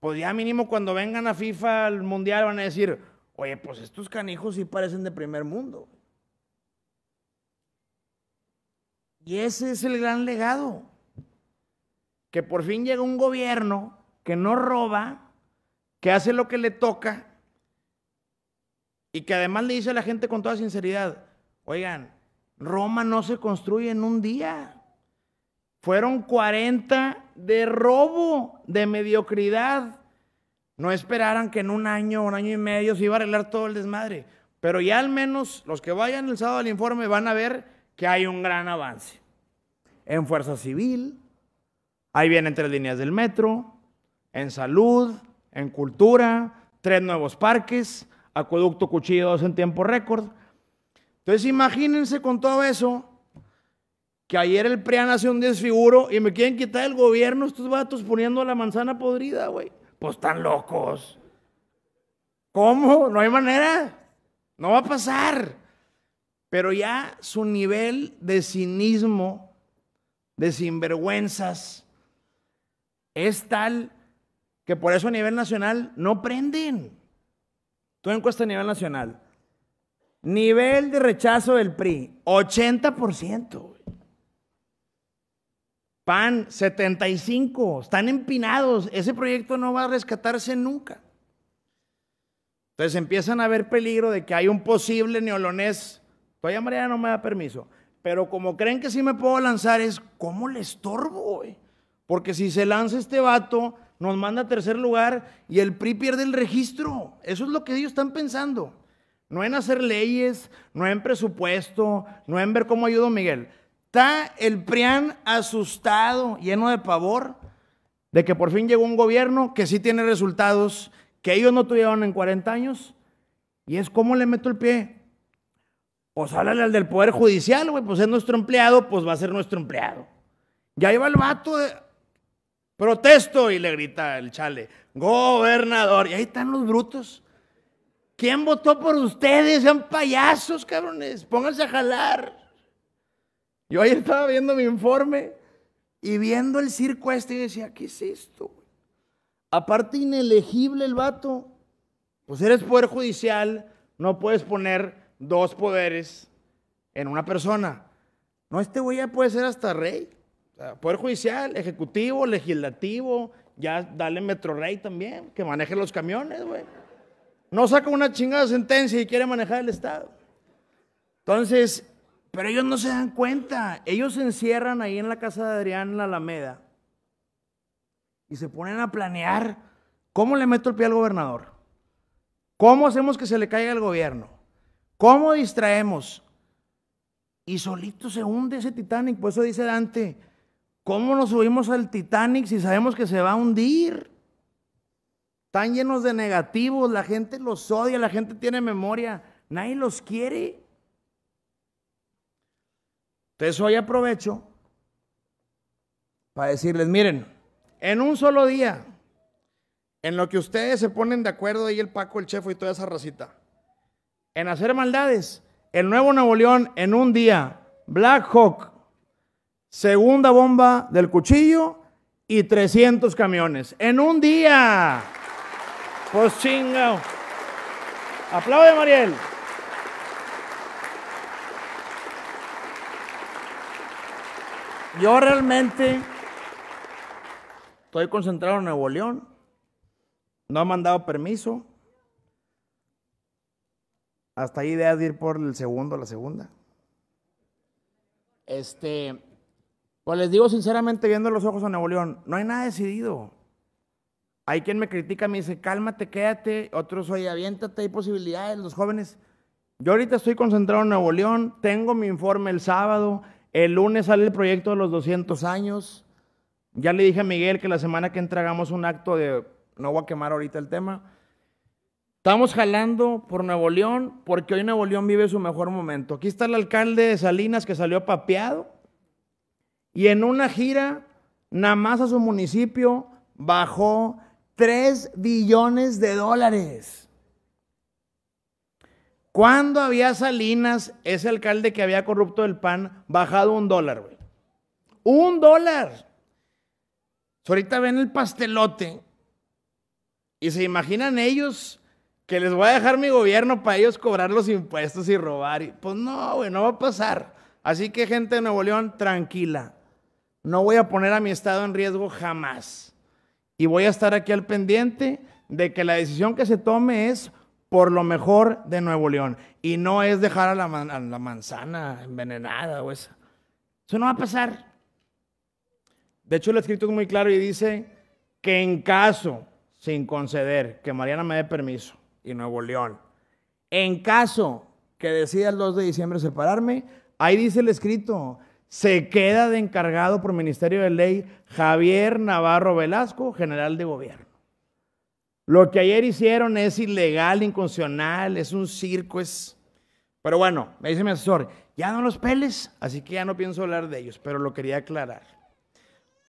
pues ya mínimo cuando vengan a FIFA al Mundial van a decir, oye, pues estos canijos sí parecen de primer mundo. Y ese es el gran legado. Que por fin llega un gobierno que no roba, que hace lo que le toca y que además le dice a la gente con toda sinceridad, oigan, Roma no se construye en un día. Fueron 40 de robo, de mediocridad. No esperaran que en un año, un año y medio se iba a arreglar todo el desmadre. Pero ya al menos los que vayan el sábado al informe van a ver que hay un gran avance. En fuerza civil, ahí vienen tres líneas del metro, en salud, en cultura, tres nuevos parques, acueducto cuchillos en tiempo récord. Entonces imagínense con todo eso, que ayer el PRIAN hace un desfiguro y me quieren quitar el gobierno estos vatos poniendo la manzana podrida, güey. Pues están locos. ¿Cómo? No hay manera. No va a pasar. Pero ya su nivel de cinismo, de sinvergüenzas, es tal que por eso a nivel nacional no prenden. Tú encuesta a nivel nacional. Nivel de rechazo del PRI, 80%. PAN, 75. Están empinados. Ese proyecto no va a rescatarse nunca. Entonces empiezan a ver peligro de que hay un posible neolonés. Todavía María no me da permiso. Pero como creen que sí me puedo lanzar, es ¿cómo le estorbo? Porque si se lanza este vato, nos manda a tercer lugar y el PRI pierde el registro. Eso es lo que ellos están pensando. No en hacer leyes, no en presupuesto, no en ver cómo ayudo Miguel. Está el PRIAN asustado, lleno de pavor, de que por fin llegó un gobierno que sí tiene resultados que ellos no tuvieron en 40 años. Y es como le meto el pie. Pues háblale al del Poder Judicial, güey, pues es nuestro empleado, pues va a ser nuestro empleado. Ya iba el vato de, Protesto y le grita el chale, gobernador. Y ahí están los brutos. ¿Quién votó por ustedes? Sean payasos, cabrones. Pónganse a jalar. Yo ayer estaba viendo mi informe y viendo el circo este y decía, ¿qué es esto? Aparte inelegible el vato. Pues eres poder judicial, no puedes poner dos poderes en una persona. No, este güey ya puede ser hasta rey. Poder judicial, ejecutivo, legislativo, ya dale Metro Rey también, que maneje los camiones, güey. No saca una chingada sentencia y quiere manejar el Estado. Entonces, pero ellos no se dan cuenta. Ellos se encierran ahí en la casa de Adrián, en la Alameda, y se ponen a planear cómo le meto el pie al gobernador. ¿Cómo hacemos que se le caiga el gobierno? ¿Cómo distraemos? Y solito se hunde ese Titanic. Por eso dice Dante, ¿Cómo nos subimos al Titanic si sabemos que se va a hundir? Están llenos de negativos, la gente los odia, la gente tiene memoria, nadie los quiere. Entonces hoy aprovecho para decirles, miren, en un solo día, en lo que ustedes se ponen de acuerdo, ahí el Paco, el Chefo y toda esa racita, en hacer maldades, el nuevo Nuevo León en un día, Black Hawk, segunda bomba del cuchillo y 300 camiones. En un día. Pues chingao. Aplaude, Mariel. Yo realmente estoy concentrado en Nuevo León. No me han dado permiso. Hasta ahí de ir por el segundo, la segunda. Este, pues les digo sinceramente, viendo los ojos a Nuevo León, no hay nada decidido. Hay quien me critica, me dice, cálmate, quédate. Otros, oye, aviéntate, hay posibilidades, los jóvenes. Yo ahorita estoy concentrado en Nuevo León, tengo mi informe el sábado, el lunes sale el proyecto de los 200 años. Ya le dije a Miguel que la semana que entregamos un acto de, no voy a quemar ahorita el tema, estamos jalando por Nuevo León porque hoy Nuevo León vive su mejor momento. Aquí está el alcalde de Salinas que salió papeado y en una gira, nada más a su municipio, bajó 3 billones de dólares. ¿Cuándo había Salinas, ese alcalde que había corrupto el PAN, bajado un dólar, güey? Un dólar. ahorita ven el pastelote Y se imaginan ellos que les voy a dejar mi gobierno para ellos cobrar los impuestos y robar. Y, pues no, güey, no va a pasar. Así que gente de Nuevo León, tranquila. No voy a poner a mi estado en riesgo jamás. Y voy a estar aquí al pendiente de que la decisión que se tome es por lo mejor de Nuevo León. Y no es dejar a la, manzana envenenada o esa. Eso no va a pasar. De hecho, el escrito es muy claro y dice que en caso, sin conceder, que Mariana me dé permiso y Nuevo León, en caso que decida el 2 de diciembre separarme, ahí dice el escrito, se queda de encargado por Ministerio de Ley Javier Navarro Velasco, general de gobierno. Lo que ayer hicieron es ilegal, inconstitucional, es un circo, es... Pero bueno, me dice mi asesor, ya no los peles, así que ya no pienso hablar de ellos, pero lo quería aclarar.